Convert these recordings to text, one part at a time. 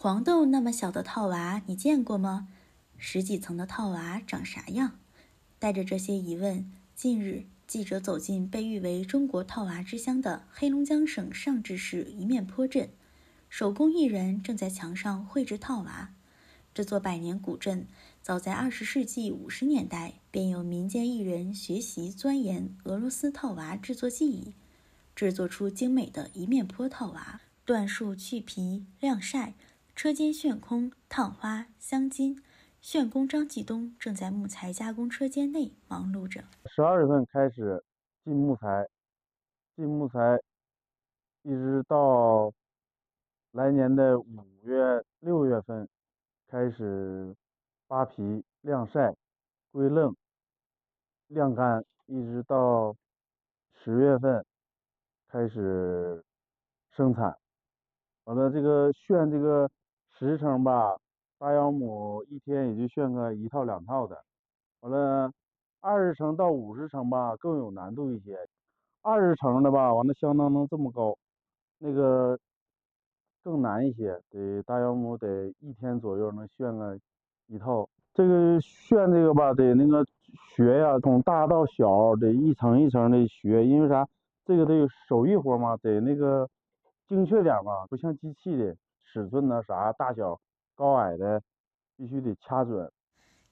黄豆那么小的套娃，你见过吗？十几层的套娃长啥样？带着这些疑问，近日记者走进被誉为中国套娃之乡的黑龙江省上志市一面坡镇，手工艺人正在墙上绘制套娃。这座百年古镇，早在二十世纪五十年代便有民间艺人学习钻研俄罗斯套娃制作技艺，制作出精美的一面坡套娃。椴树去皮晾晒。车间旋空、烫花、镶金，旋工张继东正在木材加工车间内忙碌着。十二月份开始进木材，进木材，一直到来年的五月、六月份开始扒皮、晾晒、归愣、晾干，一直到十月份开始生产。完了，这个旋这个。十层吧，大腰母一天也就炫个一套两套的。完了，二十层到五十层吧，更有难度一些。二十层的吧，完了相当能这么高，那个更难一些，得大腰母得一天左右能炫个一套。这个炫这个吧，得那个学呀，从大到小得一层一层的学，因为啥？这个得手艺活嘛，得那个精确点嘛，不像机器的。尺寸呢？啥大小、高矮的，必须得掐准。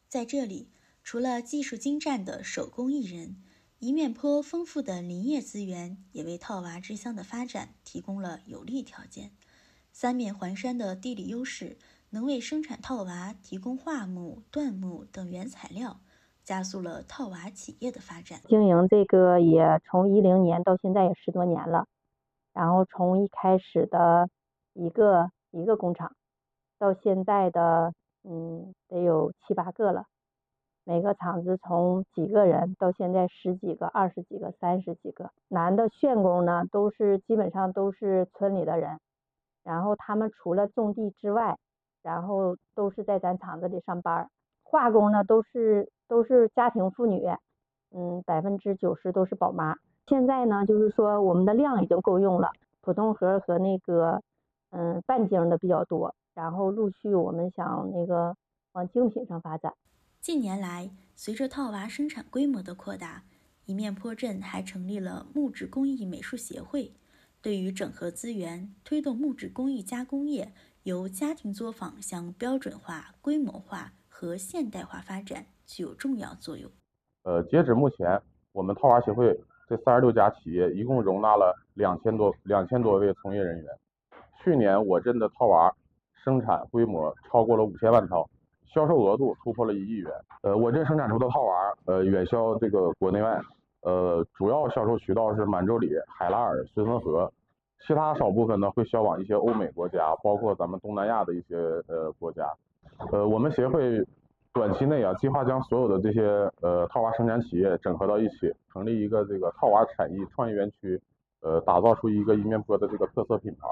在这里，除了技术精湛的手工艺人，一面坡丰富的林业资源也为套娃之乡的发展提供了有利条件。三面环山的地理优势，能为生产套娃提供桦木、椴木等原材料，加速了套娃企业的发展。经营这个也从一零年到现在也十多年了，然后从一开始的一个。一个工厂，到现在的嗯得有七八个了。每个厂子从几个人到现在十几个、二十几个、三十几个。男的旋工呢，都是基本上都是村里的人，然后他们除了种地之外，然后都是在咱厂子里上班。化工呢，都是都是家庭妇女，嗯，百分之九十都是宝妈。现在呢，就是说我们的量已经够用了，普通盒和那个。嗯，半径的比较多，然后陆续我们想那个往精品上发展。近年来，随着套娃生产规模的扩大，一面坡镇还成立了木质工艺美术协会，对于整合资源、推动木质工艺加工业由家庭作坊向标准化、规模化和现代化发展具有重要作用。呃，截止目前，我们套娃协会这三十六家企业一共容纳了两千多两千多位从业人员。去年我镇的套娃生产规模超过了五千万套，销售额度突破了一亿元。呃，我镇生产出的套娃，呃，远销这个国内外。呃，主要销售渠道是满洲里、海拉尔、绥芬河，其他少部分呢会销往一些欧美国家，包括咱们东南亚的一些呃国家。呃，我们协会短期内啊，计划将所有的这些呃套娃生产企业整合到一起，成立一个这个套娃产业创业园区，呃，打造出一个一面坡的这个特色品牌。